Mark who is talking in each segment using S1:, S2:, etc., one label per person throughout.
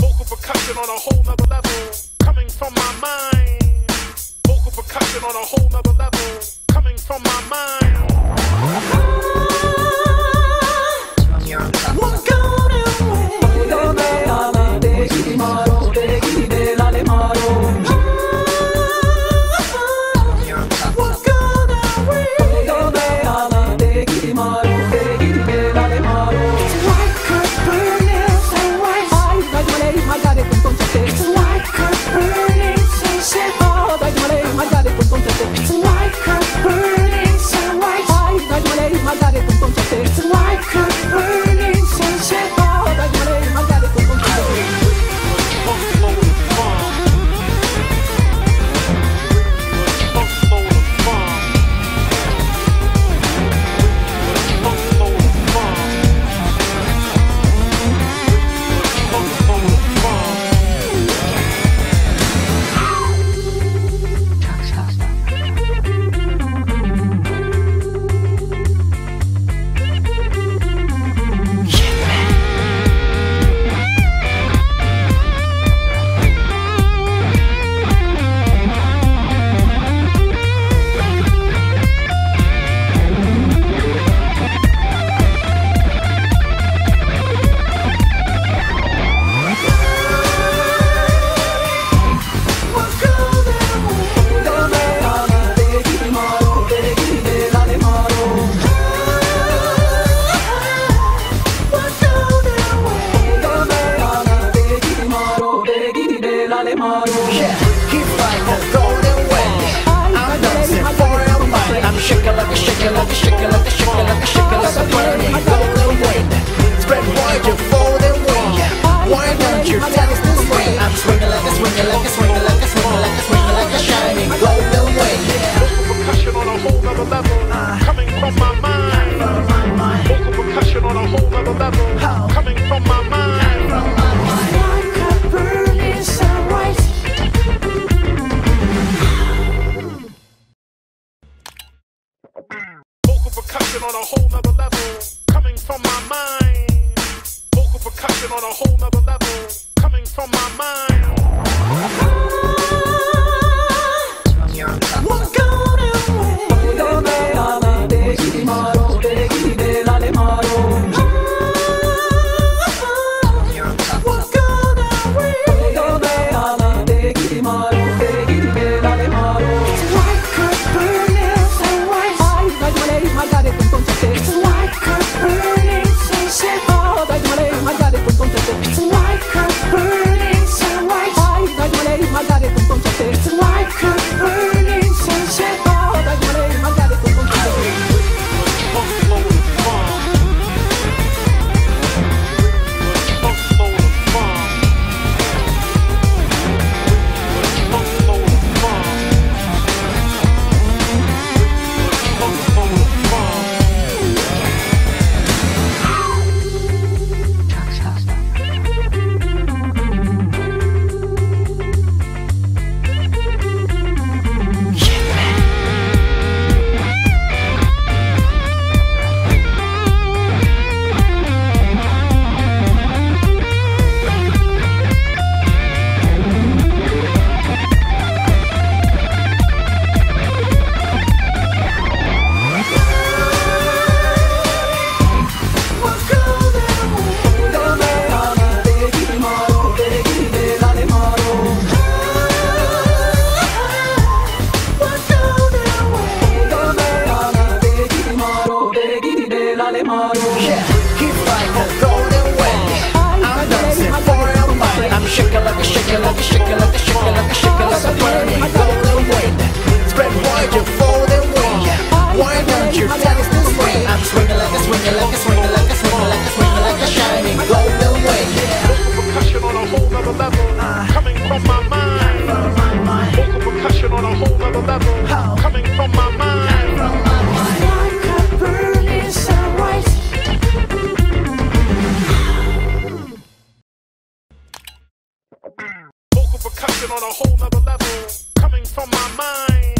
S1: Vocal percussion on a whole nother level, coming from my mind. Vocal percussion on a whole nother level, coming from my mind. percussion on a whole nother level, coming from my mind. Vocal percussion on a whole nother level, coming from my mind.
S2: Ah, I'm
S1: on? I got a little word. from my mind.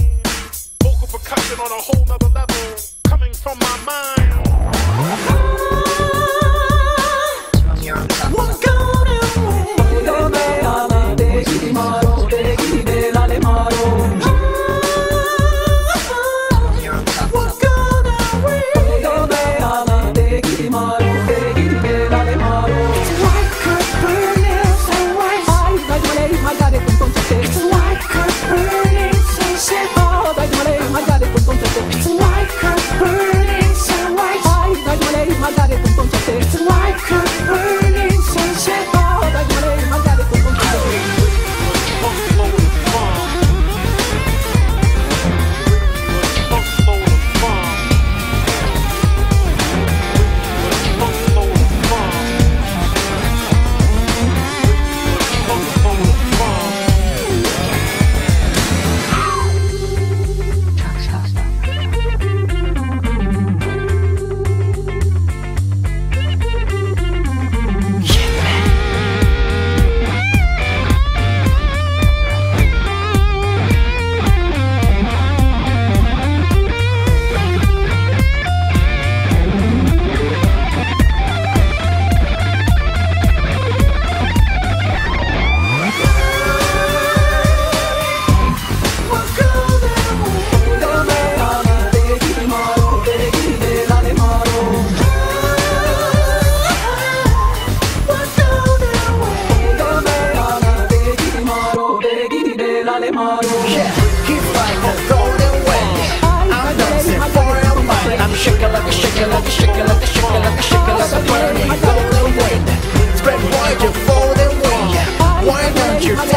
S1: Vocal percussion on a whole nother level. Coming from my mind.
S2: Yeah, golden. I'm dancing for a mind. I'm shaking like a shaking like a shaking like a shaking like a shaking like a burning golden. Spread wide your golden way. Why don't you?